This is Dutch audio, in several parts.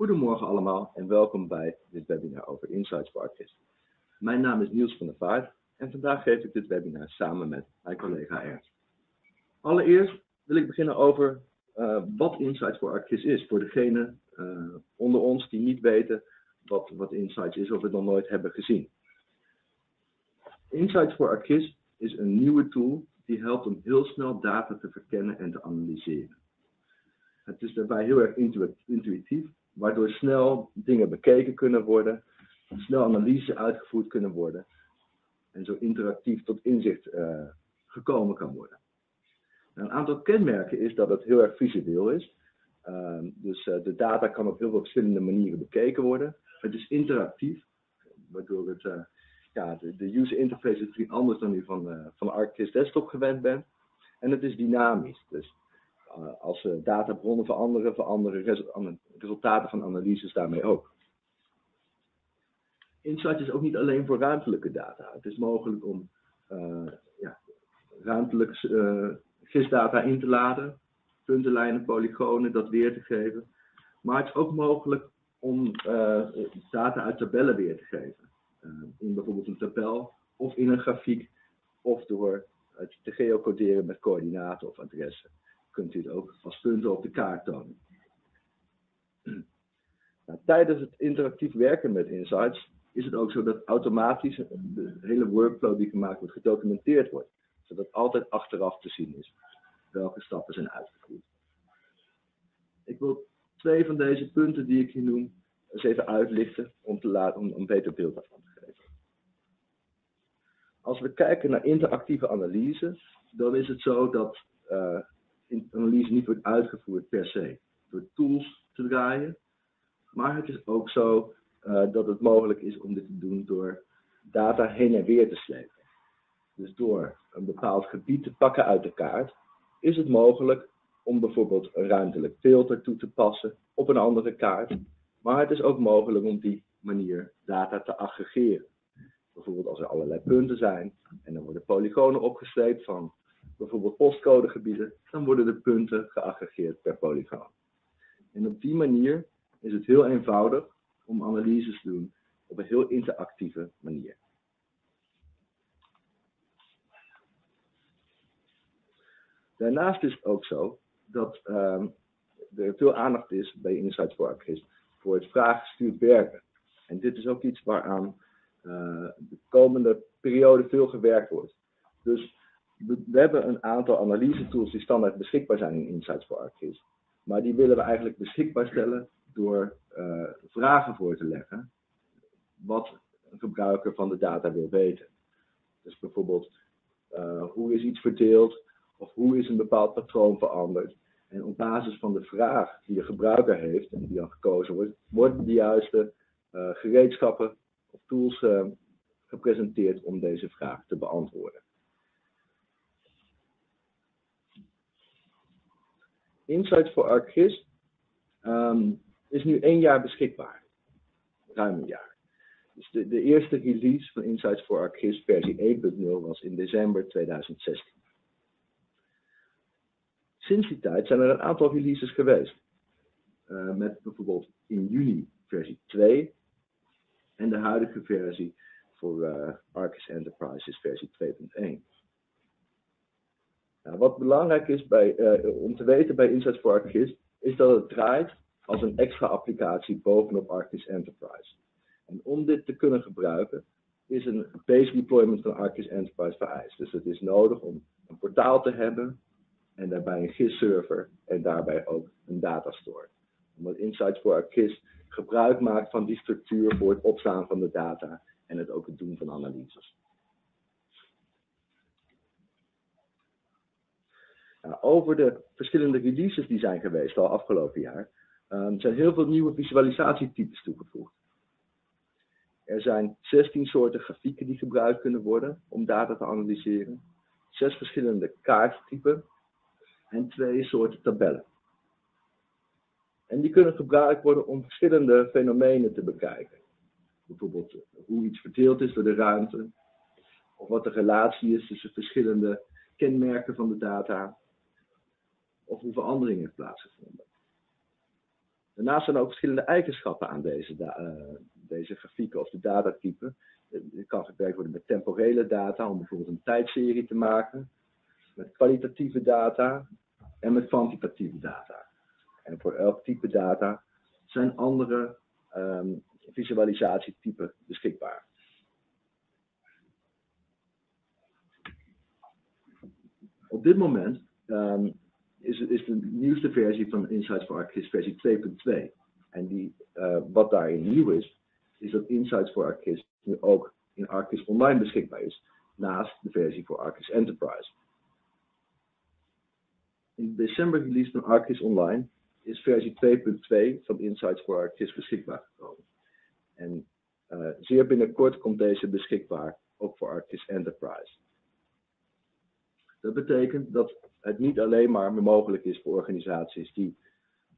Goedemorgen allemaal en welkom bij dit webinar over Insights for ArcGIS. Mijn naam is Niels van der Vaart en vandaag geef ik dit webinar samen met mijn collega Ernst. Allereerst wil ik beginnen over uh, wat Insights for ArcGIS is, voor degenen uh, onder ons die niet weten wat, wat Insights is of het nog nooit hebben gezien. Insights for ArcGIS is een nieuwe tool die helpt om heel snel data te verkennen en te analyseren. Het is daarbij heel erg intuïtief, waardoor snel dingen bekeken kunnen worden, snel analyses uitgevoerd kunnen worden en zo interactief tot inzicht uh, gekomen kan worden. Nou, een aantal kenmerken is dat het heel erg visueel is. Uh, dus uh, de data kan op heel veel verschillende manieren bekeken worden. Het is interactief, waardoor het, eh, ja, de, user interface is misschien anders dan u van, van ArcGIS Desktop gewend bent. En het is dynamisch. Dus als uh, databronnen veranderen, veranderen resultaten van analyses daarmee ook. Insight is ook niet alleen voor ruimtelijke data. Het is mogelijk om uh, ja, ruimtelijk GIS-data in te laden, puntenlijnen, polygonen, dat weer te geven. Maar het is ook mogelijk om data uit tabellen weer te geven. in bijvoorbeeld een tabel of in een grafiek of door het te geocoderen met coördinaten of adressen kunt u het ook als punten op de kaart tonen. Nou, tijdens het interactief werken met Insights is het ook zo dat automatisch de hele workflow die gemaakt wordt gedocumenteerd wordt. Zodat altijd achteraf te zien is welke stappen zijn uitgevoerd. Ik wil twee van deze punten die ik hier noem eens even uitlichten om, te laten, om een beter beeld daarvan te geven. Als we kijken naar interactieve analyse, dan is het zo dat uh, analyse niet wordt uitgevoerd per se door tools te draaien. Maar het is ook zo uh, dat het mogelijk is om dit te doen door data heen en weer te slepen. Dus door een bepaald gebied te pakken uit de kaart, is het mogelijk om bijvoorbeeld een ruimtelijk filter toe te passen op een andere kaart. Maar het is ook mogelijk om die manier data te aggregeren. Bijvoorbeeld als er allerlei punten zijn en dan worden polygonen opgesleept van bijvoorbeeld postcodegebieden, dan worden de punten geaggregeerd per polygoon. En op die manier is het heel eenvoudig om analyses te doen op een heel interactieve manier. Daarnaast is het ook zo dat um, er veel aandacht is bij Insight for ArcGIS voor het vraaggestuurd werken. En dit is ook iets waaraan uh, de komende periode veel gewerkt wordt. Dus we hebben een aantal analyse tools die standaard beschikbaar zijn in Insights for ArcGIS. Maar die willen we eigenlijk beschikbaar stellen door uh, vragen voor te leggen. Wat een gebruiker van de data wil weten. Dus bijvoorbeeld, uh, hoe is iets verdeeld? Of hoe is een bepaald patroon veranderd? En op basis van de vraag die de gebruiker heeft en die dan gekozen wordt, worden de juiste uh, gereedschappen of tools gepresenteerd om deze vraag te beantwoorden. Insights for ArcGIS um, is nu één jaar beschikbaar. Ruim een jaar. Dus de, de eerste release van Insights for ArcGIS versie 1.0 was in december 2016. Sinds die tijd zijn er een aantal releases geweest. Uh, met bijvoorbeeld in juni versie 2 en de huidige versie voor uh, ArcGIS Enterprise is versie 2.1. Nou, wat belangrijk is bij, uh, om te weten bij Insights for ArcGIS, is dat het draait als een extra applicatie bovenop ArcGIS Enterprise. En om dit te kunnen gebruiken, is een base deployment van ArcGIS Enterprise vereist. Dus het is nodig om een portaal te hebben en daarbij een GIS-server en daarbij ook een datastore. Omdat Insights for ArcGIS gebruik maakt van die structuur voor het opslaan van de data en het ook het doen van analyses. Over de verschillende releases die zijn geweest al afgelopen jaar, um, zijn heel veel nieuwe visualisatietypes toegevoegd. Er zijn 16 soorten grafieken die gebruikt kunnen worden om data te analyseren, zes verschillende kaarttypen en twee soorten tabellen. En die kunnen gebruikt worden om verschillende fenomenen te bekijken. Bijvoorbeeld hoe iets verdeeld is door de ruimte, of wat de relatie is tussen verschillende kenmerken van de data, of hoe verandering heeft plaatsgevonden. Daarnaast zijn er ook verschillende eigenschappen aan deze, uh, deze grafieken of de datatypen. Het kan gewerkt worden met temporele data, om bijvoorbeeld een tijdserie te maken, met kwalitatieve data en met kwantitatieve data. En voor elk type data zijn andere um, visualisatietypen beschikbaar. Op dit moment um, is, is de nieuwste versie van Insights for ArcGIS versie 2.2. En die, uh, wat daarin nieuw is, is dat Insights for ArcGIS nu ook in ArcGIS Online beschikbaar is, naast de versie voor ArcGIS Enterprise. In december release van ArcGIS Online is versie 2.2 van Insights for ArcGIS beschikbaar gekomen. En uh, zeer binnenkort komt deze beschikbaar, ook voor ArcGIS Enterprise. Dat betekent dat het niet alleen maar mogelijk is voor organisaties die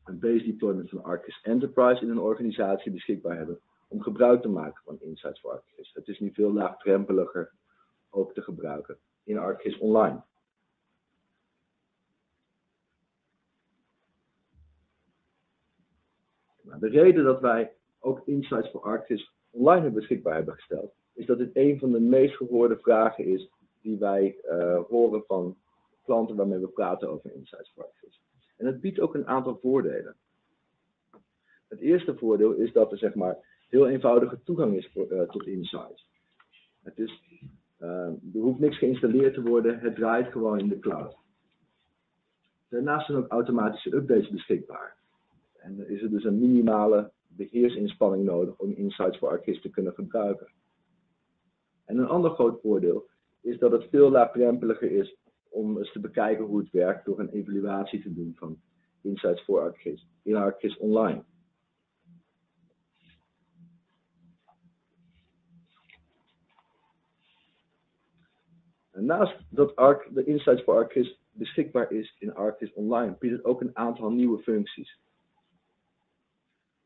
een base deployment van ArcGIS Enterprise in een organisatie beschikbaar hebben, om gebruik te maken van Insights for ArcGIS. Het is nu veel laagdrempeliger ook te gebruiken in ArcGIS Online. Nou, de reden dat wij ook Insights for ArcGIS Online beschikbaar hebben gesteld, is dat dit een van de meest gehoorde vragen is die wij uh, horen van klanten waarmee we praten over Insights for ArcGIS. En het biedt ook een aantal voordelen. Het eerste voordeel is dat er zeg maar heel eenvoudige toegang is uh, tot Insights. Het is, uh, er hoeft niks geïnstalleerd te worden, het draait gewoon in de cloud. Daarnaast zijn ook automatische updates beschikbaar. En is er dus een minimale beheersinspanning nodig om Insights voor ArcGIS te kunnen gebruiken. En een ander groot voordeel is dat het veel laagdrempeliger is om eens te bekijken hoe het werkt door een evaluatie te doen van Insights voor ArcGIS in ArcGIS Online. En naast dat Arc, de Insights voor ArcGIS beschikbaar is in ArcGIS Online, biedt het ook een aantal nieuwe functies.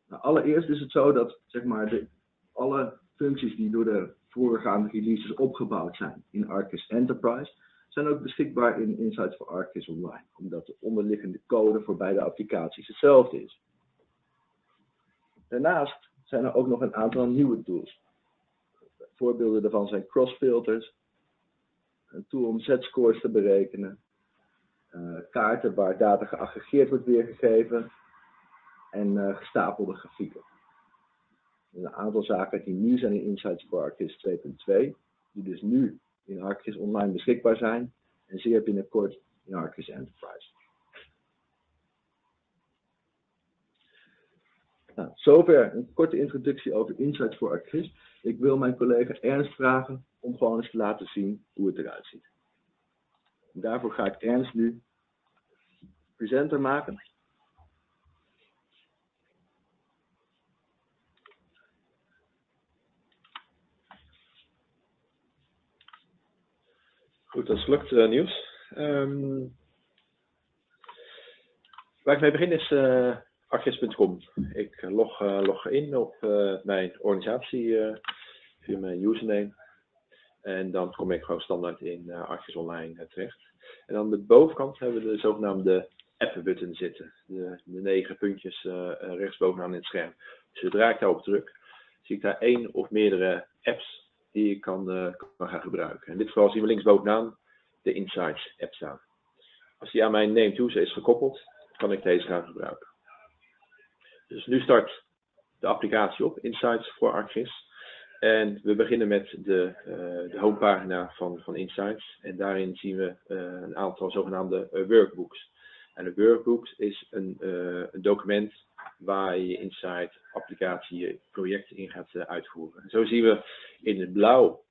Nou, allereerst is het zo dat zeg maar, de, alle functies die door de voorgaande releases opgebouwd zijn in ArcGIS Enterprise, zijn ook beschikbaar in Insights for ArcGIS Online, omdat de onderliggende code voor beide applicaties hetzelfde is. Daarnaast zijn er ook nog een aantal nieuwe tools. Voorbeelden daarvan zijn crossfilters, een tool om z-scores te berekenen, uh, kaarten waar data geaggregeerd wordt weergegeven en uh, gestapelde grafieken. Een aantal zaken die nieuw zijn in Insights for ArcGIS 2.2, die dus nu in ArcGIS Online beschikbaar zijn en zeer binnenkort in ArcGIS Enterprise. Nou, zover een korte introductie over Insights for ArcGIS. Ik wil mijn collega Ernst vragen om gewoon eens te laten zien hoe het eruit ziet. En daarvoor ga ik Ernst nu presenter maken. Goed, dat is lukt uh, nieuws. Um, waar ik mee begin is uh, eh, archis.com. Ik log, uh, log in op mijn organisatie via mijn username. En dan kom ik gewoon standaard in Archis Online terecht. En aan de bovenkant hebben we de zogenaamde app-button zitten. De, de, negen puntjes rechtsbovenaan in het scherm. Dus zodra ik daarop druk, zie ik daar één of meerdere apps die ik kan, uh, kan gaan gebruiken. In dit geval zien we linksbovenaan de Insights app staan. Als die aan mijn name to is gekoppeld, kan ik deze gaan gebruiken. Dus nu start de applicatie op, Insights voor ArcGIS. En we beginnen met de, uh, de homepagina van, van Insights. En daarin zien we uh, een aantal zogenaamde workbooks. En een workbook is een, een document waar je Insight applicatie je project in gaat uitvoeren. En zo zien we in het blauw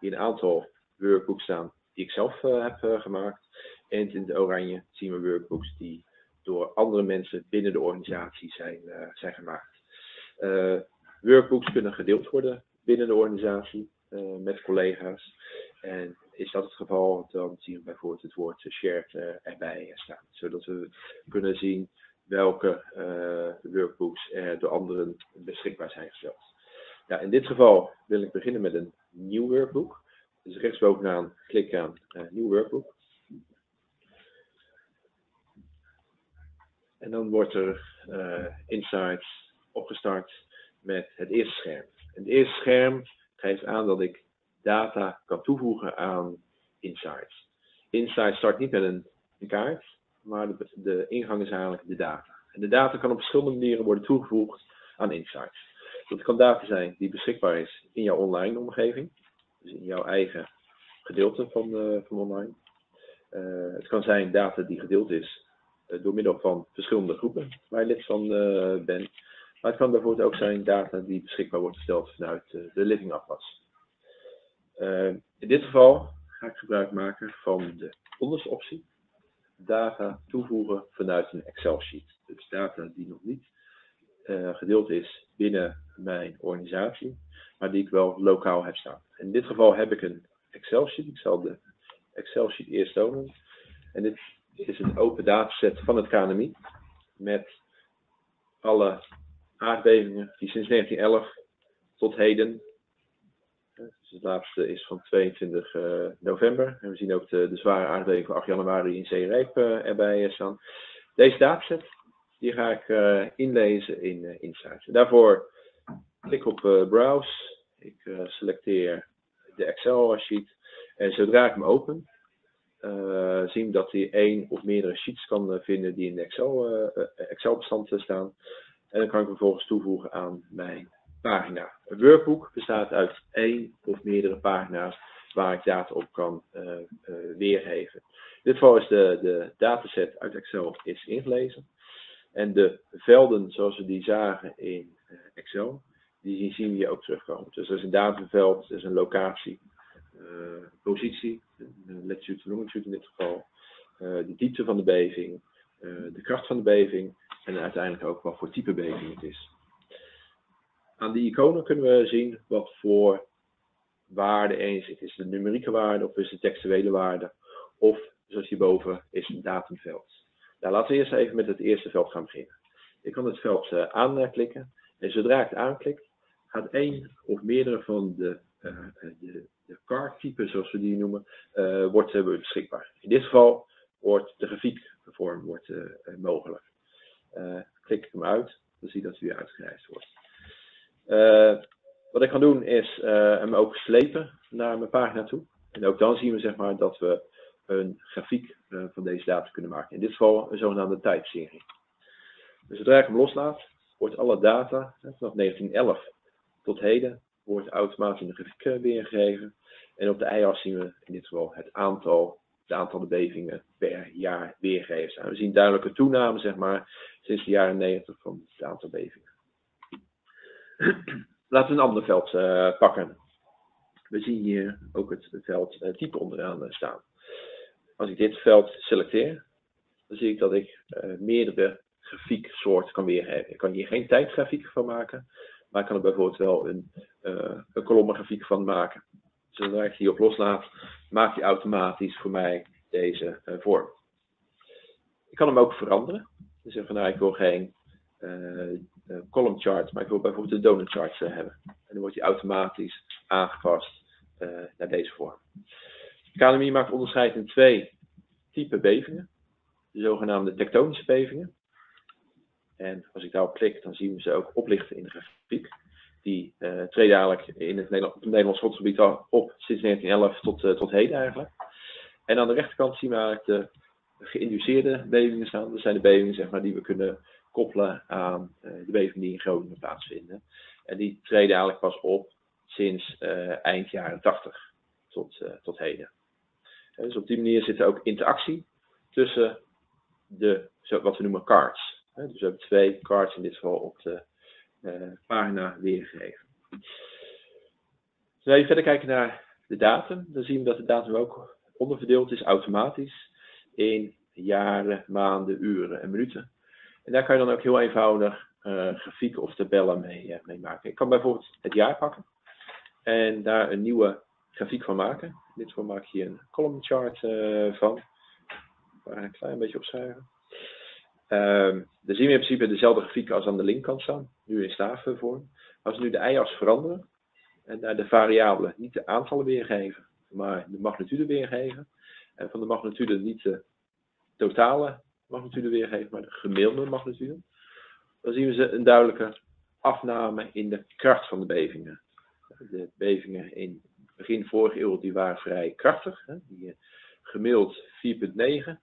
een aantal workbooks staan die ik zelf uh, heb uh, gemaakt. En in het oranje zien we workbooks die door andere mensen binnen de organisatie zijn, zijn gemaakt. workbooks kunnen gedeeld worden binnen de organisatie met collega's. En is dat het geval, dan zien we bijvoorbeeld het woord shared erbij staan. Zodat we kunnen zien welke workbooks er door anderen beschikbaar zijn gesteld. Ja, in dit geval wil ik beginnen met een nieuw workbook. Dus rechtsbovenaan klik aan uh, Nieuw Workbook. En dan wordt er uh, Insights opgestart met het eerste scherm. Het eerste scherm geeft aan dat ik data kan toevoegen aan Insights. Insights start niet met een kaart, maar de, de, ingang is eigenlijk de data. En de data kan op verschillende manieren worden toegevoegd aan Insights. Dat kan data zijn die beschikbaar is in jouw online omgeving, dus in jouw eigen gedeelte van, uh, van online. Uh, het kan zijn data die gedeeld is uh, door middel van verschillende groepen waar je lid van bent. Maar het kan bijvoorbeeld ook zijn data die beschikbaar wordt gesteld vanuit de Living Atlas. in dit geval ga ik gebruik maken van de onderste optie. Data toevoegen vanuit een Excel sheet. Dus data die nog niet uh, gedeeld is binnen mijn organisatie, maar die ik wel lokaal heb staan. In dit geval heb ik een Excel sheet. Ik zal de Excel sheet eerst tonen. En dit is een open dataset van het KNMI met alle aardbevingen die sinds 1911 tot heden het laatste is van 22 uh, eh, november. En we zien ook de, de zware aardbeving van 8 januari in Zeerijp uh, erbij staan. Deze dataset die ga ik uh, inlezen in uh, Insights. Daarvoor klik op Browse. Ik selecteer de Excel sheet. En zodra ik hem open, zien dat hij één of meerdere sheets kan vinden die in de Excel, Excel bestand staan. En dan kan ik vervolgens toevoegen aan mijn pagina. Een workbook bestaat uit één of meerdere pagina's waar ik data op kan uh, uh, weergeven. In dit geval is de, de dataset uit Excel is ingelezen. En de velden zoals we die zagen in uh, Excel, die zien we hier ook terugkomen. Dus er is een datumveld, er is een locatie, positie, latitude, longitude in dit geval, de diepte van de beving, de kracht van de beving en uiteindelijk ook wat voor type beving het is. Aan die iconen kunnen we zien wat voor waarde in zit. Is het een numerieke waarde of is het textuele waarde? Of, zoals hierboven, is het een datumveld. Nou, laten we eerst even met het eerste veld gaan beginnen. Ik kan het veld uh, aanklikken. En zodra ik het aanklik, gaat één of meerdere van de, uh, de, de zoals we die noemen, wordt beschikbaar. In dit geval wordt de grafiekvorm wordt, mogelijk. klik ik hem uit, dan zie je dat hij weer uitgereisd wordt. Uh, wat ik ga doen is uh, hem ook slepen naar mijn pagina toe. En ook dan zien we zeg maar, dat we een grafiek uh, van deze data kunnen maken. In dit geval een zogenaamde tijdserie. Dus zodra ik hem loslaat, wordt alle data vanaf 1911 tot heden wordt automatisch in de grafiek weergegeven. En op de y-as zien we in dit geval het aantal, de aantallen bevingen per jaar weergegeven. we zien duidelijke toename zeg maar, sinds de jaren 90 van het aantal bevingen. Laten we een ander veld uh, pakken. We zien hier ook het, veld type onderaan uh, staan. Als ik dit veld selecteer, dan zie ik dat ik meerdere grafieksoorten kan weergeven. Ik kan hier geen tijdgrafiek van maken, maar ik kan er bijvoorbeeld wel een, een kolommengrafiek van maken. Zodra ik hierop loslaat, maakt hij automatisch voor mij deze vorm. Ik kan hem ook veranderen. Dus nou, ik wil geen column chart, maar ik wil bijvoorbeeld de donut chart uh, hebben. En dan wordt die automatisch aangepast uh, naar deze vorm. KNMI maakt onderscheid in twee typen bevingen. De zogenaamde tektonische bevingen. En als ik daarop klik, dan zien we ze ook oplichten in de grafiek. Die uh, treden eigenlijk in het Nederlands grondgebied al op sinds 1911 tot, uh, tot heden eigenlijk. En aan de rechterkant zien we eigenlijk de geïnduceerde bevingen staan. Dat zijn de bevingen zeg maar, die we kunnen koppelen aan uh, de bevingen die in Groningen plaatsvinden. En die treden eigenlijk pas op sinds uh, eind jaren 80 tot, uh, tot heden. En dus op die manier zit er ook interactie tussen de, wat we noemen cards. Dus we hebben twee cards in dit geval op de pagina weergegeven. Als we even verder kijken naar de datum, dan zien we dat de datum ook onderverdeeld is automatisch in jaren, maanden, uren en minuten. En daar kan je dan ook heel eenvoudig uh, grafieken of tabellen mee, uh, mee, maken. Ik kan bijvoorbeeld het jaar pakken en daar een nieuwe grafiek van maken. Dit geval maak je een column chart uh, van. Waar een klein beetje opschrijven. Um, dan zien we in principe dezelfde grafieken als aan de linkerkant staan, nu in staafvorm. Als we nu de y-as veranderen en naar de variabelen niet de aantallen weergeven, maar de magnitude weergeven. En van de magnitude niet de totale magnitude weergeven, maar de gemiddelde magnitude. Dan zien we een duidelijke afname in de kracht van de bevingen. De bevingen in begin vorige eeuw die waren vrij krachtig. Hè? Die, eh, gemiddeld 4,9.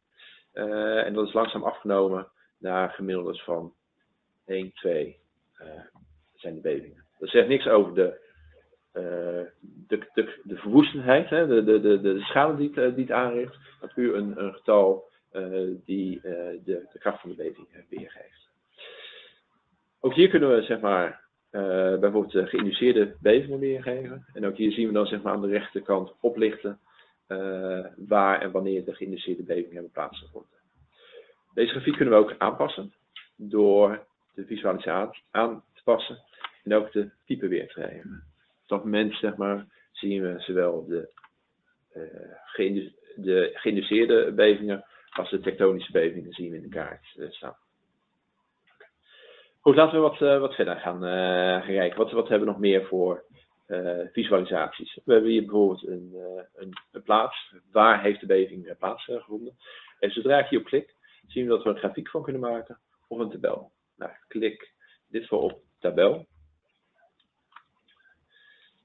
Uh, en dat is langzaam afgenomen naar gemiddeldes van 1, 2 uh, zijn de bevingen. Dat zegt niks over de, uh, de, de, de verwoestendheid, hè? De, de, de, de schade die het, die het aanricht. Puur een, een getal die de, de kracht van de beving weergeeft. Ook hier kunnen we zeg maar bijvoorbeeld de geïnduceerde bevingen weergeven. En ook hier zien we dan zeg maar aan de rechterkant oplichten waar en wanneer de geïnduceerde bevingen hebben plaatsgevonden. Deze grafiek kunnen we ook aanpassen door de visualisatie aan te passen en ook de type weer te geven. Op dat moment zeg maar, zien we zowel de, uh, de geïnduceerde bevingen als de tektonische bevingen zien in de kaart staan. Goed, laten we wat, uh, wat verder gaan, uh, gaan kijken. Wat, wat hebben we nog meer voor visualisaties? We hebben hier bijvoorbeeld een, een, een, plaats. Waar heeft de beving plaatsgevonden? En zodra ik hierop klik, zien we dat we een grafiek van kunnen maken of een tabel. Nou, klik dit voor op tabel.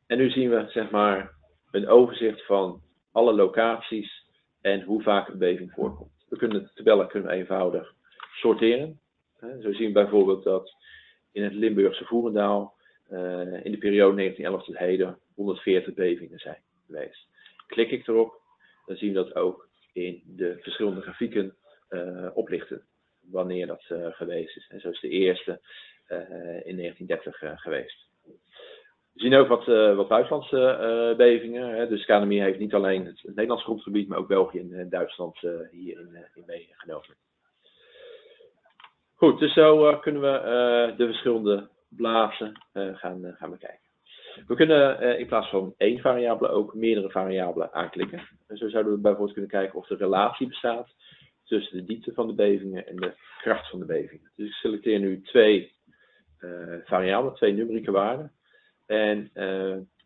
En nu zien we zeg maar een overzicht van alle locaties en hoe vaak een beving voorkomt. We kunnen de tabellen kunnen eenvoudig sorteren. Zo zien we bijvoorbeeld dat in het Limburgse Voerendaal uh, in de periode 1911 tot heden 140 bevingen zijn geweest. Klik ik erop, dan zien we dat ook in de verschillende grafieken uh, oplichten wanneer dat uh, geweest is. En zo is de eerste in 1930 geweest. We zien ook wat, wat buitenlandse bevingen. Hè. Dus KNMI heeft niet alleen het, het Nederlandse grondgebied, maar ook België en Duitsland hierin in meegenomen. Goed, dus zo uh, kunnen we uh, de verschillende blazen uh, gaan, gaan bekijken. We kunnen in plaats van één variabele ook meerdere variabelen aanklikken. En zo zouden we bijvoorbeeld kunnen kijken of er relatie bestaat tussen de diepte van de bevingen en de kracht van de bevingen. Dus ik selecteer nu twee variabelen, twee numerieke waarden. En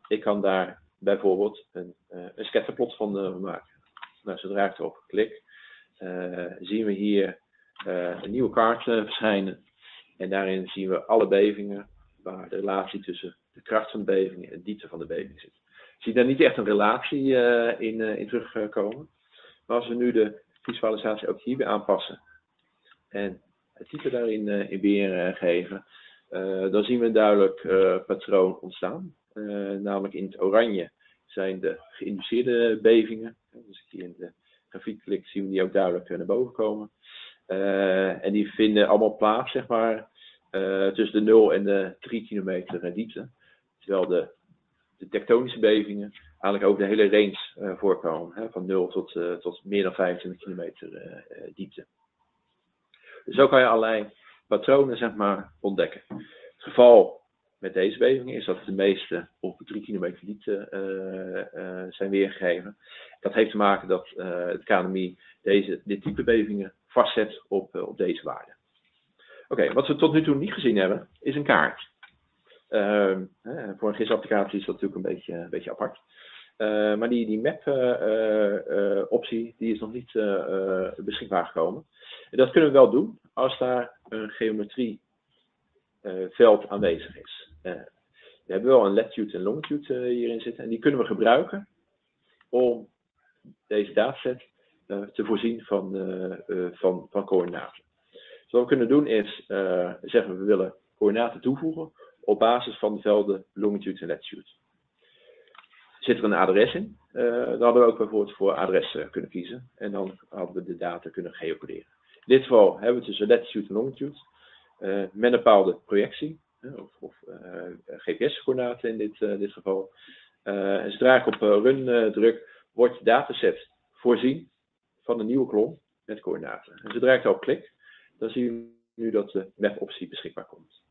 ik kan daar bijvoorbeeld een, een scatterplot van maken. Nou, zodra ik erop klik, zien we hier uh, een nieuwe kaart uh, verschijnen. En daarin zien we alle bevingen waar de relatie tussen de kracht van de beving en de diepte van de beving zit. Je ziet daar niet echt een relatie uh, in, terugkomen. Maar als we nu de visualisatie ook hierbij aanpassen en het type daarin in weer geven, dan zien we een duidelijk patroon ontstaan. namelijk in het oranje zijn de geïnduceerde bevingen. Ik hier in de grafiek klik, zien we die ook duidelijk naar boven komen. En die vinden allemaal plaats, zeg maar, tussen de 0 en de 3 kilometer diepte. Terwijl de, de tektonische bevingen eigenlijk over de hele range voorkomen. Hè, van 0 tot, tot meer dan 25 kilometer diepte. Dus zo kan je allerlei patronen, zeg maar, ontdekken. Het geval met deze bevingen is dat de meeste op 3 kilometer diepte zijn weergegeven. Dat heeft te maken dat het KNMI deze, dit type bevingen vastzet op, op deze waarde. Oké, wat we tot nu toe niet gezien hebben, is een kaart. Uh, voor een GIS-applicatie is dat natuurlijk een beetje, een beetje apart. Maar die, die map-optie die is nog niet beschikbaar gekomen. En dat kunnen we wel doen als daar een geometrie-veld aanwezig is. we hebben wel een latitude en longitude hierin zitten en die kunnen we gebruiken om deze dataset te voorzien van, van, van coördinaten. Dus wat we kunnen doen is zeggen we willen coördinaten toevoegen op basis van de velden longitude en latitude. Zit er een adres in, dan hadden we ook bijvoorbeeld voor adres kunnen kiezen en dan hadden we de data kunnen geocoderen. In dit geval hebben we tussen latitude en longitude met een bepaalde projectie, of, of GPS-coördinaten in dit, dit geval. en zodra ik op run druk, wordt de dataset voorzien van een nieuwe kolom met coördinaten. En zodra ik daarop klik, dan zie je nu dat de map-optie beschikbaar komt.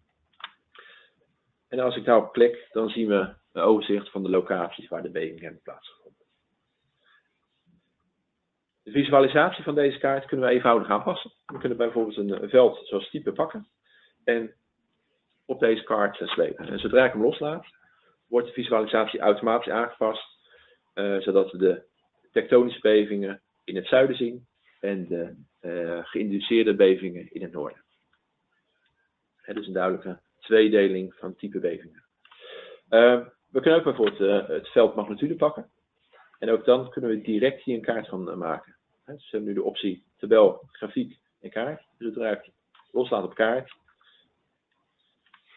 En als ik daarop klik, dan zien we een overzicht van de locaties waar de bevingen hebben plaatsgevonden. De visualisatie van deze kaart kunnen we eenvoudig aanpassen. We kunnen bijvoorbeeld een veld zoals type pakken en op deze kaart slepen. En zodra ik hem loslaat, wordt de visualisatie automatisch aangepast, uh, zodat we de tektonische bevingen in het zuiden zien en de uh, geïnduceerde bevingen in het noorden. Het is dus een duidelijke tweedeling van type bevingen. Uh, we kunnen ook bijvoorbeeld het veld magnitude pakken. En ook dan kunnen we direct hier een kaart van maken. We hebben nu de optie tabel, grafiek en kaart. Dus zodra ik loslaat op kaart,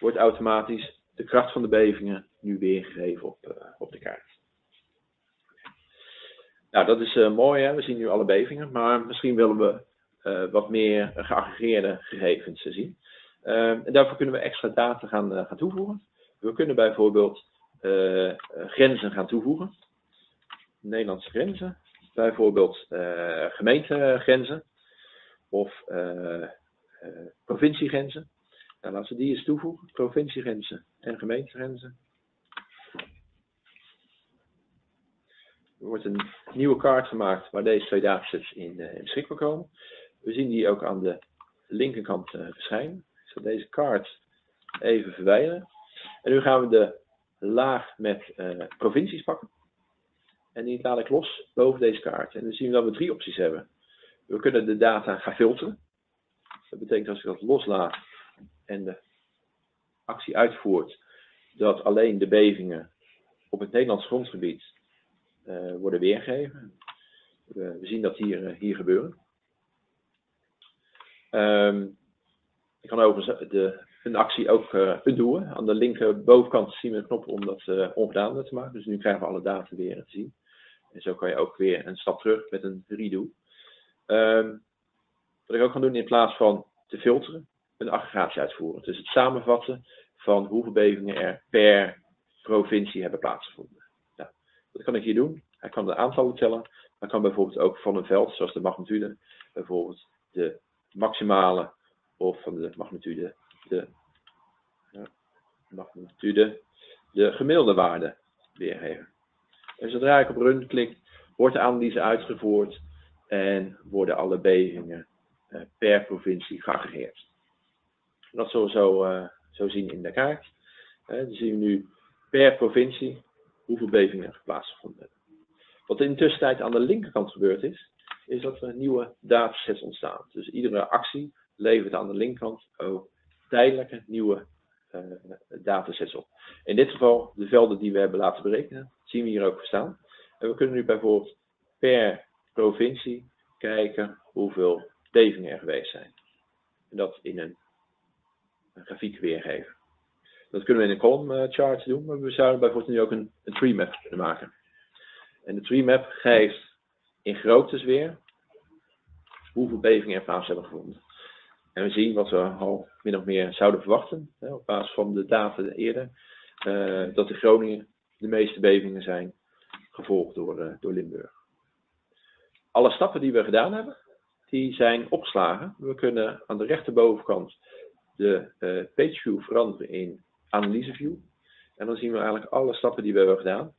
wordt automatisch de kracht van de bevingen nu weergegeven op, op de kaart. Nou, dat is uh, mooi, hè? we zien nu alle bevingen, maar misschien willen we uh, wat meer geaggregeerde gegevens zien. En daarvoor kunnen we extra data gaan, gaan toevoegen. We kunnen bijvoorbeeld grenzen gaan toevoegen. Nederlandse grenzen, bijvoorbeeld gemeentegrenzen of provinciegrenzen. Nou, laten we die eens toevoegen, provinciegrenzen en gemeentegrenzen. Er wordt een nieuwe kaart gemaakt waar deze twee datasets in, in beschikbaar komen. We zien die ook aan de linkerkant verschijnen. Ik zal deze kaart even verwijderen. En nu gaan we de laag met provincies pakken. En die laat ik los boven deze kaart. En dan zien we dat we drie opties hebben. We kunnen de data gaan filteren. Dat betekent als ik dat loslaat en de actie uitvoert, dat alleen de bevingen op het Nederlands grondgebied uh, worden weergegeven. We, zien dat hier, uh, hier gebeuren. Um, ik kan overigens de, een actie ook uh, undoen. Aan de linkerbovenkant zien we een knop om dat ongedaan te maken. Dus nu krijgen we alle data weer te zien. En zo kan je ook weer een stap terug met een redo. Um, wat ik ook kan doen in plaats van te filteren, een aggregatie uitvoeren. Dus het samenvatten van hoeveel bevingen er per provincie hebben plaatsgevonden. Dat kan ik hier doen. Hij kan de aantallen tellen. Maar kan bijvoorbeeld ook van een veld, zoals de magnitude, bijvoorbeeld de maximale of van de magnitude de ja, magnitude de gemiddelde waarde weergeven. En zodra ik op run klik, wordt de analyse uitgevoerd en worden alle bevingen uh, per provincie geaggregeerd. Dat zullen we zo, uh, zo zien in de kaart. Uh, dan zien we nu per provincie hoeveel bevingen er plaatsgevonden hebben. Wat in de tussentijd aan de linkerkant gebeurd is, is dat er nieuwe datasets ontstaan. Dus iedere actie levert aan de linkerkant ook tijdelijke nieuwe datasets op. In dit geval de velden die we hebben laten berekenen, zien we hier ook staan. En we kunnen nu bijvoorbeeld per provincie kijken hoeveel bevingen er geweest zijn. En dat in een, een grafiek weergeven. Dat kunnen we in een column eh, chart doen, maar we zouden bijvoorbeeld nu ook een, een tree map kunnen maken. En de tree map geeft in groottes weer hoeveel bevingen er plaats hebben gevonden. En we zien wat we al min of meer zouden verwachten, hè, op basis van de data eerder, uh, dat de Groningen de meeste bevingen zijn, gevolgd door, uh, door Limburg. Alle stappen die we gedaan hebben, die zijn opgeslagen. We kunnen aan de rechterbovenkant de page view veranderen in analyseview. En dan zien we eigenlijk alle stappen die we hebben gedaan.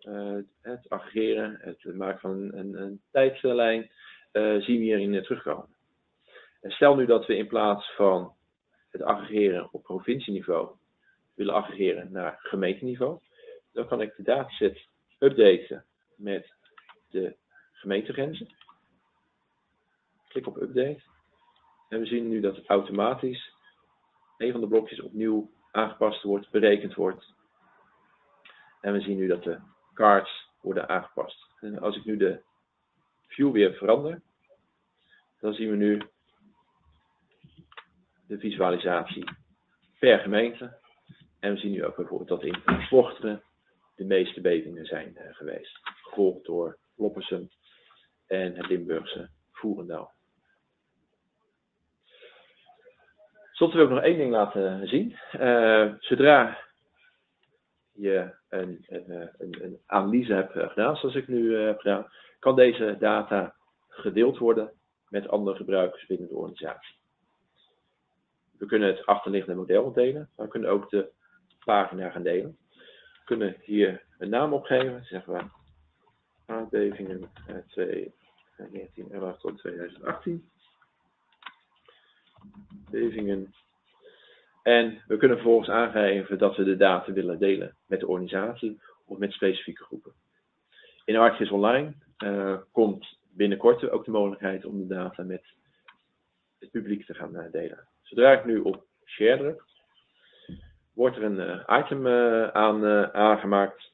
Uh, het aggregeren, het maken van een, een, een tijdslijn, uh, zien we hierin terugkomen. En stel nu dat we in plaats van het aggregeren op provincieniveau willen aggregeren naar gemeenteniveau, dan kan ik de dataset updaten met de gemeentegrenzen. Klik op update. En we zien nu dat automatisch een van de blokjes opnieuw aangepast wordt, berekend wordt. En we zien nu dat de cards worden aangepast. En als ik nu de view weer verander, dan zien we nu de visualisatie per gemeente. En we zien nu ook bijvoorbeeld dat in Vochteren de meeste bevingen zijn uh, geweest. Gevolgd door Loppersum en het Limburgse Voerendaal. Tot wil ik nog één ding laten zien. Uh, zodra je een, een, een, analyse hebt eh, gedaan, zoals ik nu heb gedaan, kan deze data gedeeld worden met andere gebruikers binnen de organisatie. We kunnen het achterliggende model delen, maar we kunnen ook de pagina gaan delen. Kunnen hier een naam opgeven, zeggen we aardbevingen 1911 tot 2018 bevingen. En we kunnen vervolgens aangeven dat we de data willen delen met de organisatie of met specifieke groepen. In Arcgis Online uh, komt binnenkort ook de mogelijkheid om de data met het publiek te gaan delen. Zodra ik nu op share druk, wordt er een item aan, aangemaakt.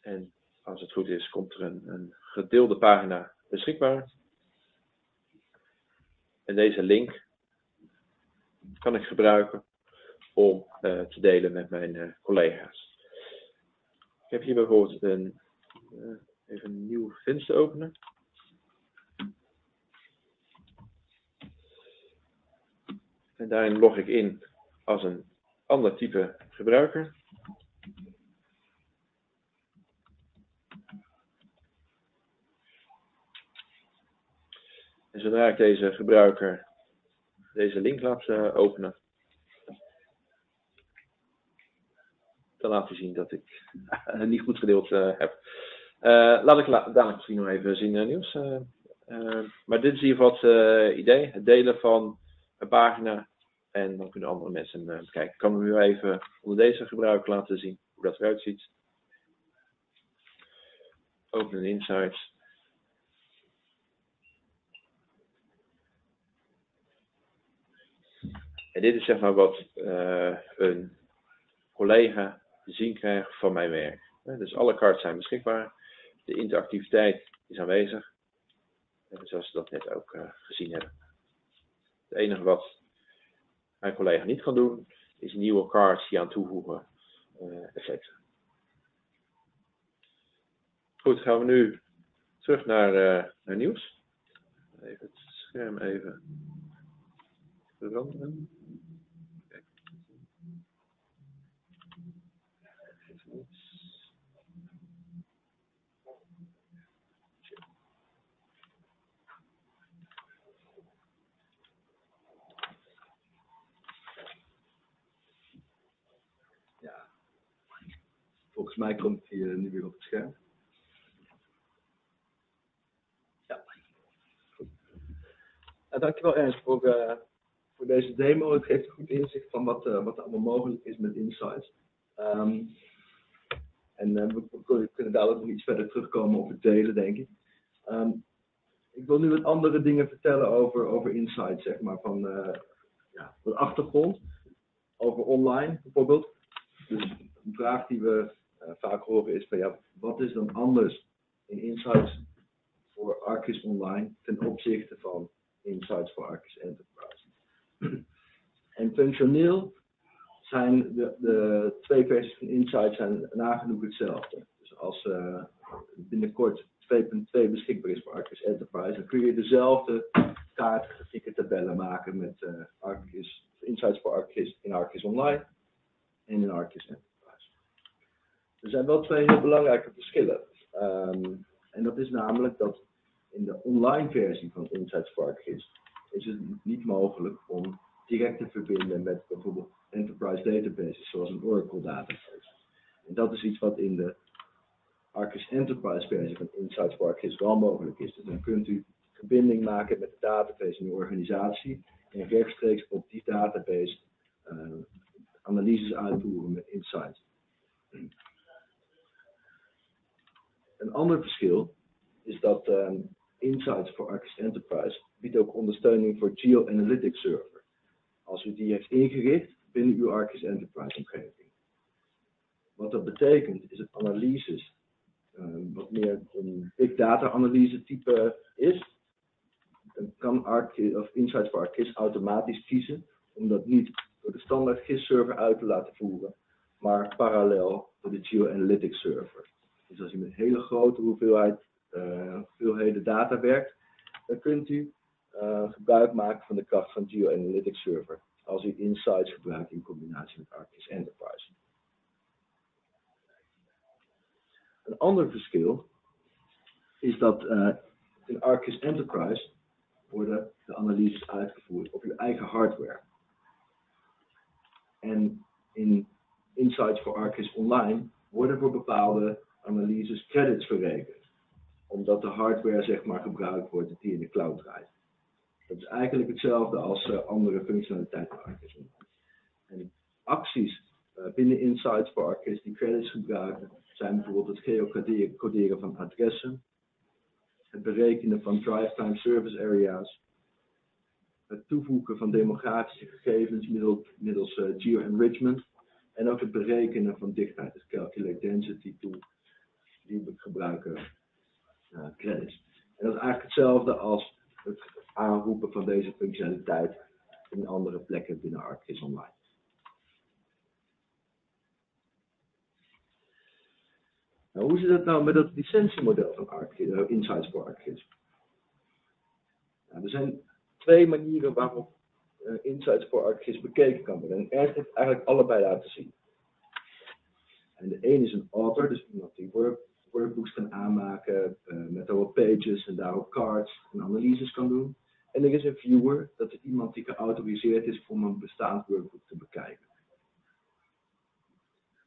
En als het goed is, komt er een, een gedeelde pagina beschikbaar. En deze link kan ik gebruiken om te delen met mijn collega's. Ik heb hier bijvoorbeeld een, even een nieuw venster openen. En daarin log ik in als een ander type gebruiker. En zodra ik deze gebruiker deze link laat uh, openen, dan laat hij zien dat ik niet goed gedeeld uh, heb. Uh, laat ik la dadelijk misschien nog even zien nieuws. maar dit is in ieder geval het idee, het delen van pagina en dan kunnen andere mensen hem bekijken. Ik kan hem nu even onder deze gebruiker laten zien hoe dat eruit ziet. Open Insights. En dit is zeg maar wat uh, een collega zien krijgt van mijn werk. Dus alle cards zijn beschikbaar. De interactiviteit is aanwezig. Zoals we dat net ook uh, gezien hebben. Enige wat mijn collega niet kan doen, is nieuwe cards die aan toevoegen, uh, etc. Goed, gaan we nu terug naar, naar nieuws. Even het scherm even veranderen. Volgens mij komt hij nu weer op het scherm. Ja. Nou, dankjewel Ernst voor, uh, voor deze demo. Het geeft goed inzicht van wat, uh, wat er allemaal mogelijk is met Insights. Um, en we, kunnen dadelijk nog iets verder terugkomen op het delen, denk ik. Um, ik wil nu wat andere dingen vertellen over, over Insights, zeg maar, van ja, wat achtergrond. Over online bijvoorbeeld. Dus een vraag die we vaak horen is van ja, wat is dan anders in Insights voor Arcus Online ten opzichte van Insights voor Arcus Enterprise? en functioneel zijn de, twee versies van Insights zijn nagenoeg hetzelfde. Dus als uh, binnenkort 2.2 beschikbaar is voor Arcus Enterprise, dan kun je dezelfde kaartgrafieken tabellen maken met Arcus, Insights voor Arcus in Arcus Online en in Arcus. Er zijn wel twee heel belangrijke verschillen. Um, en dat is namelijk dat in de online versie van Insight Spark is, het niet mogelijk om direct te verbinden met bijvoorbeeld enterprise databases zoals een Oracle database. En dat is iets wat in de Arcus Enterprise versie van Insight Spark wel mogelijk is. Dus dan kunt u verbinding maken met de database in uw organisatie en rechtstreeks op die database uh, analyses uitvoeren met insights. Een ander verschil is dat um, Insights voor Arcus Enterprise biedt ook ondersteuning voor GeoAnalytics Server. Als u die heeft ingericht binnen uw Arcus Enterprise omgeving. Wat dat betekent is dat analyses um, wat meer een big data analyse type is, dan kan Arcus, of Insights voor Arcus automatisch kiezen om dat niet door de standaard GIS server uit te laten voeren, maar parallel door de GeoAnalytics server. Dus als u met hele grote hoeveelheid, uh, hoeveelheden data werkt, dan kunt u uh, gebruik maken van de kracht van GeoAnalytics Server als u Insights gebruikt in combinatie met Arcus Enterprise. Een ander verschil is dat uh, in Arcus Enterprise worden de analyses uitgevoerd op uw eigen hardware. En in Insights for Arcus Online worden voor bepaalde analyses credits verrekend. Omdat de hardware zeg maar gebruikt wordt die in de cloud draait. Dat is eigenlijk hetzelfde als uh, andere functionaliteiten van Arcus. En acties uh, binnen Insights voor Arcus die credits gebruiken, zijn bijvoorbeeld het geocoderen van adressen, het berekenen van drive time service areas, het toevoegen van demografische gegevens middels, middels uh, geo-enrichment en ook het berekenen van dichtheid, het calculate density tool die gebruiken uh, credits. En dat is eigenlijk hetzelfde als het aanroepen van deze functionaliteit in andere plekken binnen ArcGIS Online. Nou, hoe zit het nou met het licentiemodel van ArcGIS, uh, Insights voor ArcGIS? Nou, er zijn twee manieren waarop uh, Insights voor ArcGIS bekeken kan worden. En Ernst heeft eigenlijk allebei laten zien. En de een is een author, dus iemand die work, workbooks kan aanmaken uh, met daarop pages en daarop cards en analyses kan doen. En er is een viewer, dat is iemand die geautoriseerd is om een bestaand workbook te bekijken.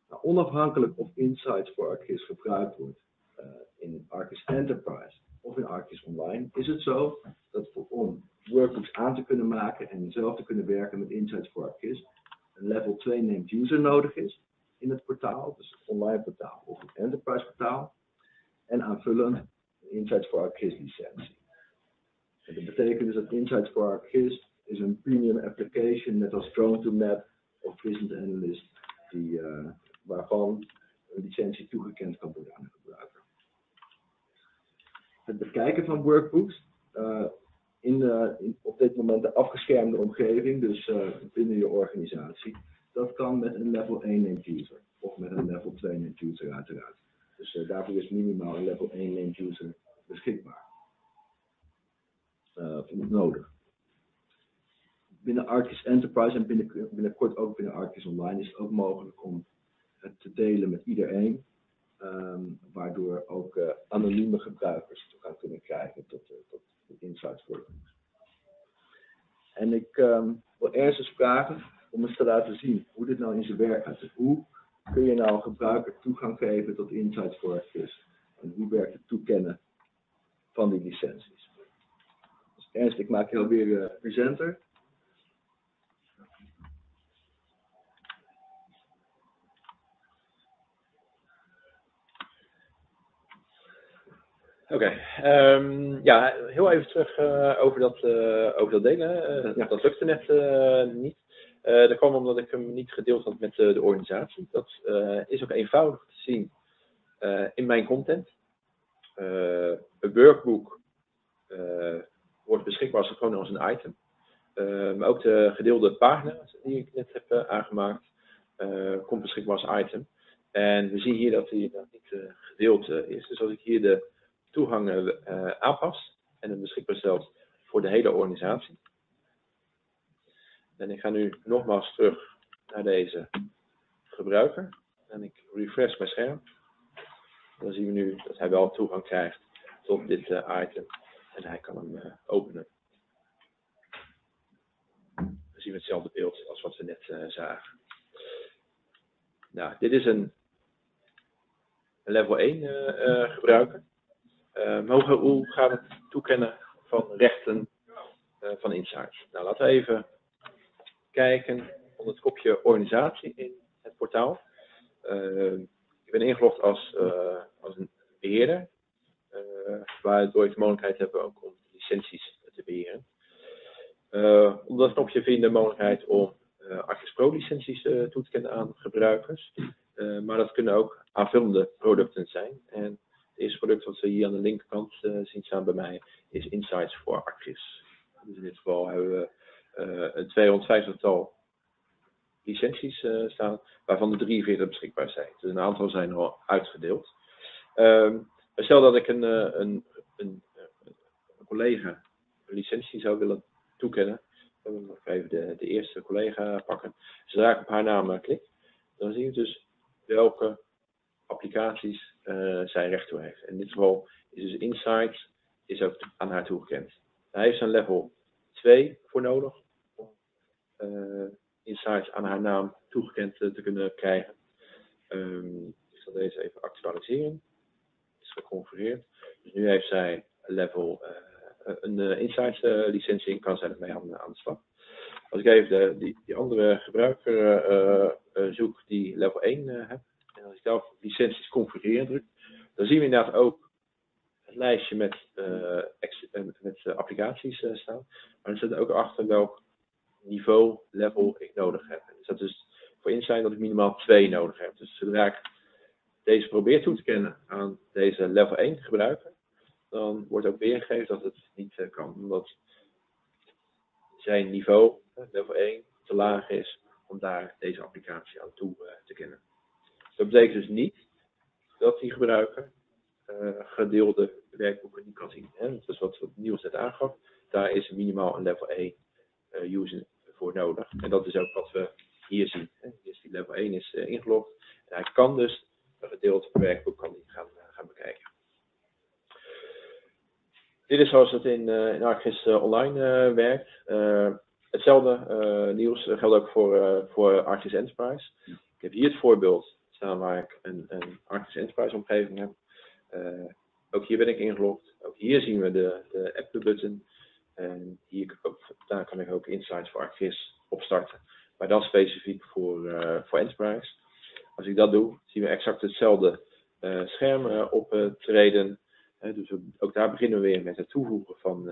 Nou, onafhankelijk of Insights voor ArcGIS gebruikt wordt uh, in ArcGIS Enterprise of in ArcGIS Online, is het zo dat voor, om workbooks aan te kunnen maken en zelf te kunnen werken met Insights for ArcGIS, een level 2 named user nodig is in het portaal, dus het online portaal of het enterprise portaal, en aanvullend Insights for ArcGIS licentie. En dat betekent dus dat Insights for ArcGIS is een premium application, net als Drone to Map of Vision Analyst, die, uh, waarvan een licentie toegekend kan worden aan de gebruiker. Het bekijken van workbooks uh, in, in, op dit moment de afgeschermde omgeving, dus uh, binnen je organisatie, dat kan met een level 1 named user of met een level 2 named user uiteraard. Dus uh, daarvoor is minimaal een level 1 named user beschikbaar. Uh, nodig. Binnen ArcGIS Enterprise en binnen, binnenkort ook binnen ArcGIS Online is het ook mogelijk om het te delen met iedereen. Um, waardoor ook uh, anonieme gebruikers toegang kunnen krijgen tot, tot de insights voor En ik um, wil eerst eens vragen om eens te laten zien hoe dit nou in zijn werk gaat. Hoe kun je nou een gebruiker toegang geven tot insights voor? En hoe werkt het toekennen van die licenties? Dus Ernst, ik maak jou weer uh, presenter. Oké, okay. um, ja, heel even terug uh, over, dat, uh, over dat delen. Uh, ja. Dat lukte net niet. Dat kwam omdat ik hem niet gedeeld had met de organisatie. Dat is ook eenvoudig te zien in mijn content. een workbook wordt beschikbaar als, gewoon als een item. maar ook de gedeelde pagina die ik net heb aangemaakt, komt beschikbaar als item. En we zien hier dat hij dat niet gedeeld is. Dus als ik hier de toegang aanpast en het beschikbaar stelt voor de hele organisatie. En ik ga nu nogmaals terug naar deze gebruiker en ik refresh mijn scherm. Dan zien we nu dat hij wel toegang krijgt tot dit uh, item en hij kan hem uh, openen. Dan zien we hetzelfde beeld als wat we net zagen. Nou, dit is een level 1 gebruiker. Mogen, hoe gaat het toekennen van rechten van insights? Nou, laten we even kijken onder het kopje organisatie in het portaal. Uh, ik ben ingelogd als, als een beheerder, waardoor ik de mogelijkheid heb om licenties te beheren. onder dat knopje vind je de mogelijkheid om Arctis Pro licenties toe te kennen aan gebruikers. maar dat kunnen ook aanvullende producten zijn. En het eerste product wat we hier aan de linkerkant uh, zien staan bij mij is Insights voor ArcGIS. Dus in dit geval hebben we uh, een 250-tal licenties uh, staan, waarvan de 43 beschikbaar zijn. Dus een aantal zijn al uitgedeeld. Um, stel dat ik een, een, een, een, collega een licentie zou willen toekennen. Ik even de, de eerste collega pakken. Zodra ik op haar naam klik, dan zie je dus welke applicaties zij recht toe heeft. In dit geval is dus Insights is ook aan haar toegekend. Hij heeft een level 2 voor nodig Insights aan haar naam toegekend te, te kunnen krijgen. Um, ik zal deze even actualiseren. Is geconfigureerd. Dus nu heeft zij level, uh, een Insights licentie en kan zij ermee aan, aan de slag. Als ik even de, die, andere gebruiker zoek die level 1 heeft, en als ik daar licenties configureren drukt, dan zien we inderdaad ook het lijstje met, uh, met uh, applicaties staan. Maar er zit ook achter welk niveau, level ik nodig heb. Dus dat is voor insight dat ik minimaal twee nodig heb. Dus zodra ik deze probeer toe te kennen aan deze level 1 gebruiker, dan wordt ook weergegeven dat het niet kan. Omdat zijn niveau, level 1, te laag is om daar deze applicatie aan toe te kennen. Dat betekent dus niet dat die gebruiker gedeelde werkboeken niet kan zien. Dat is wat, wat Niels net aangaf. Daar is minimaal een level 1 uh, eh, user voor nodig. En dat is ook wat we hier zien. Hè? Dus die level 1 is uh, ingelogd. En hij kan dus een gedeeld werkboek kan gaan, gaan bekijken. Dit is zoals het in, in ArcGIS Online werkt. hetzelfde nieuws geldt ook voor, voor ArcGIS Enterprise. Ik heb hier het voorbeeld staan waar ik een, een Arctis Enterprise omgeving heb. Uh, ook hier ben ik ingelogd. Ook hier zien we de, de app button. En hier daar kan ik ook Insights voor ArcGIS opstarten. Maar dan specifiek voor, uh, voor Enterprise. Als ik dat doe, zien we exact hetzelfde uh, scherm optreden. dus ook daar beginnen we weer met het toevoegen van,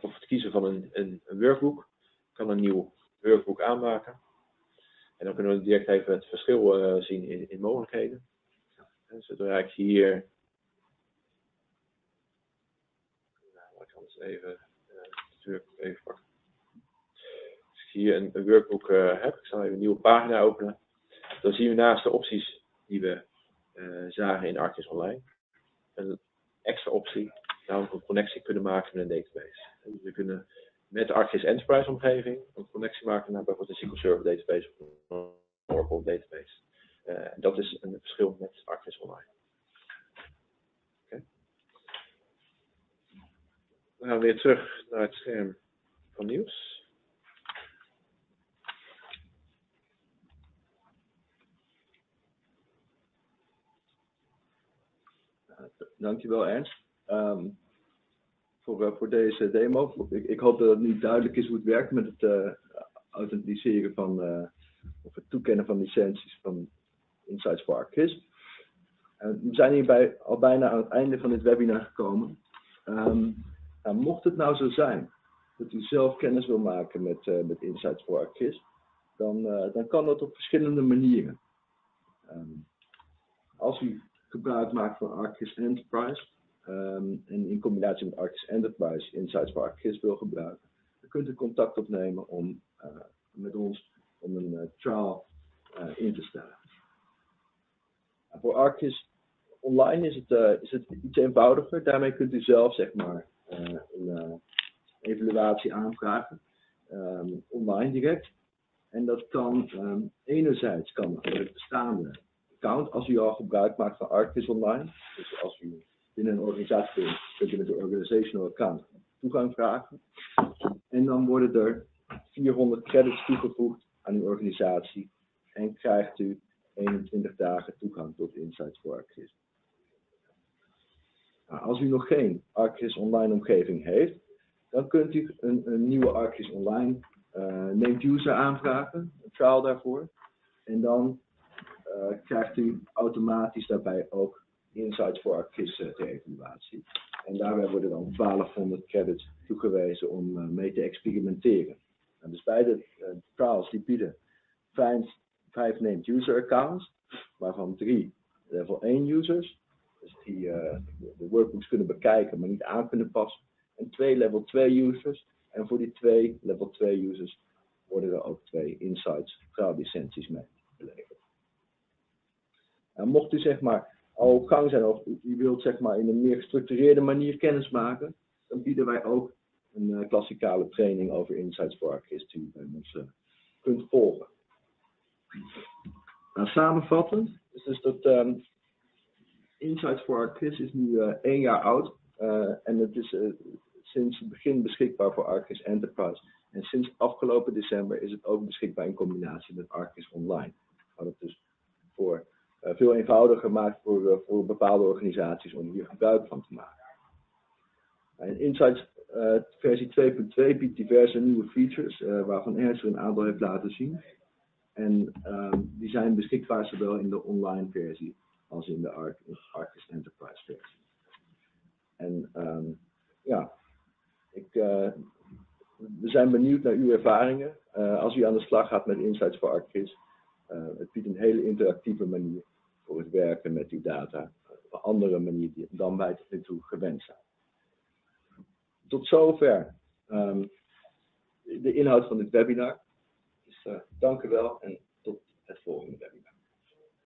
of het kiezen van een, een, workbook. Ik kan een nieuw workbook aanmaken. En dan kunnen we direct even het verschil zien in, in mogelijkheden. En zodra ik hier. Nou, ik anders even, uh, even pakken. Als ik hier een, workbook uh, heb, ik zal even een nieuwe pagina openen. Dan zien we naast de opties die we zagen in ArcGIS Online, een extra optie, namelijk een connectie kunnen maken met een database. Dus we kunnen met de ArcGIS Enterprise omgeving een connectie maken naar bijvoorbeeld een SQL Server database of een Oracle database. Uh, dat is een verschil met ArcGIS Online. Okay. We gaan weer terug naar het scherm van nieuws. Dankjewel Ernst. Um, voor, uh, voor deze demo. Ik, ik, hoop dat het nu duidelijk is hoe het werkt met het uh, authenticeren van, uh, of het toekennen van licenties van Insights for ArcGIS. we zijn hierbij al bijna aan het einde van dit webinar gekomen. Um, nou, mocht het nou zo zijn dat u zelf kennis wil maken met, met Insights for ArcGIS, dan, dan kan dat op verschillende manieren. Um, als u gebruik maakt van ArcGIS Enterprise, um, en in combinatie met ArcGIS Enterprise Insights voor ArcGIS wil gebruiken, dan kunt u contact opnemen om, uh, met ons om een trial in te stellen. voor ArcGIS Online is het, is het iets eenvoudiger. Daarmee kunt u zelf zeg maar, een evaluatie aanvragen, um, online direct. En dat kan um, enerzijds kan het bestaande account, als u al gebruik maakt van ArcGIS Online, dus als u binnen een organisatie kunt u met de organizational account toegang vragen. En dan worden er 400 credits toegevoegd aan uw organisatie en krijgt u 21 dagen toegang tot Insights voor ArcGIS. Nou, als u nog geen ArcGIS Online omgeving heeft, dan kunt u een, nieuwe ArcGIS Online uh, named user aanvragen, een trial daarvoor. En dan uh, krijgt u automatisch daarbij ook Insights voor ArcGIS ter evaluatie. En daarbij worden dan 1200 credits toegewezen om mee te experimenteren. En dus beide trials die bieden vijf, vijf named user accounts, waarvan drie level 1 users, dus die uh, de workbooks kunnen bekijken, maar niet aan kunnen passen. En twee level 2 users. En voor die twee level 2 users worden er ook twee Insights licenties mee geleverd. Nou, mocht u zeg maar al op gang zijn of u wilt zeg maar in een meer gestructureerde manier kennis maken, dan bieden wij ook een uh, klassikale training over Insights for ArcGIS die u bij ons uh, kunt volgen. Nou, samenvattend, dus, dus dat um, Insights for ArcGIS is nu uh, één jaar oud en het is sinds het begin beschikbaar voor ArcGIS Enterprise. En sinds afgelopen december is het ook beschikbaar in combinatie met ArcGIS Online. Wat het dus voor veel eenvoudiger maakt voor, voor bepaalde organisaties om hier gebruik van te maken. En Insights versie 2.2 biedt diverse nieuwe features, waarvan Ernst er een aantal heeft laten zien. En ehm, die zijn beschikbaar zowel in de online versie als in de Arc, Arcus Enterprise versie. En ehm, ja, ik, eh, we zijn benieuwd naar uw ervaringen. Eh, als u aan de slag gaat met Insights for ArcGIS, uh, het biedt een hele interactieve manier voor het werken met uw data. Op een andere manier dan wij tot nu toe gewend zijn. Tot zover um, de inhoud van dit webinar. Dus dank u wel en tot het volgende webinar.